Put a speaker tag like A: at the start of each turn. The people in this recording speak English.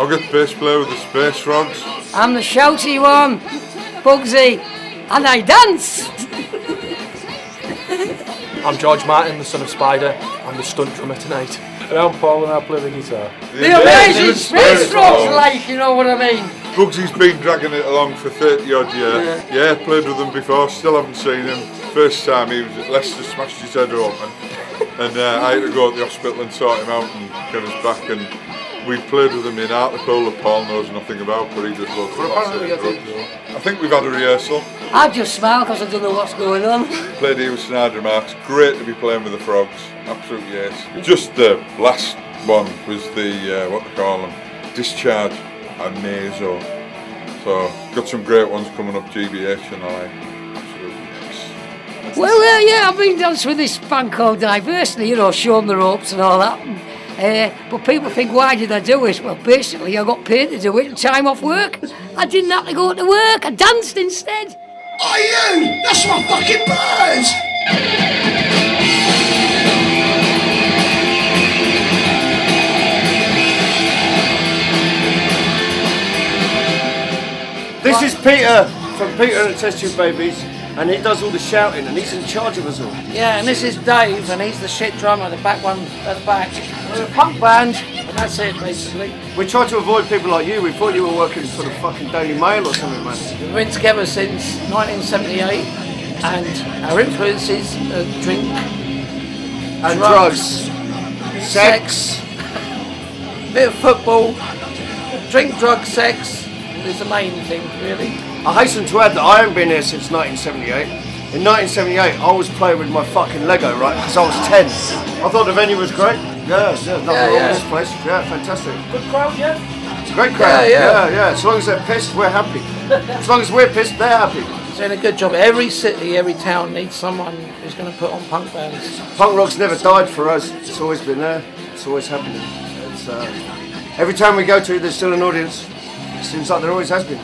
A: I'll get the bass player with the Space Frogs.
B: I'm the shouty one, Bugsy, and I dance.
C: I'm George Martin, the son of Spider. I'm the stunt drummer tonight.
D: And I'm Paul and I play the guitar.
B: The amazing space frogs, like you know what I mean.
A: Bugsy's been dragging it along for 30 odd years. Yeah. played with him before, still haven't seen him. First time he was at Leicester, smashed his head open. And uh, I had to go to the hospital and sort him out and get his back. And we played with him in Article that Paul knows nothing about, but he does loads of
D: apparently I think.
A: I think we've had a rehearsal.
B: I just smile because I don't know what's going on.
A: Played here with Sinatra Marks. Great to be playing with the Frogs. Absolute yes. Just the last one was the, uh, what they call them, Discharge and Naso. So, got some great ones coming up, GBH and I. Absolute.
B: Well, uh, yeah, I've been dancing with this band called Diversity, you know, showing the ropes and all that. Uh, but people think, why did I do it? Well, basically, I got paid to do it, time off work. I didn't have to go to work, I danced instead.
E: Are you? That's my fucking bird!
D: This is Peter from Peter and the Test Tube Babies, and he does all the shouting, and he's in charge of us all.
F: Yeah, and this is Dave, and he's the shit drummer, the back one at the back. We're a punk band, and that's it basically.
D: We try to avoid people like you. We thought you were working for the fucking Daily Mail or something, man.
F: We've been together since 1978, and our influences are drink,
D: And
F: Drugs.
D: drugs,
F: sex, bit of football, drink, drugs, sex is the main thing, really.
D: I hasten to add that I haven't been here since 1978. In 1978, I was playing with my fucking Lego, right? Because I was 10. I thought the venue was great. Yeah, yeah, nothing
F: Yeah,
D: wrong
F: yeah.
D: with this place. Yeah, fantastic.
F: Good crowd, yeah?
D: It's a great crowd.
F: Yeah, yeah.
D: yeah, yeah. As long as they're pissed, we're happy. As long as we're pissed, they're happy.
F: Doing a good job. Every city, every town needs someone who's going to put on punk bands.
D: Punk rock's never died for us. It's always been there. It's always happening. It's, uh, every time we go to, there's still an audience. It seems like there always has been.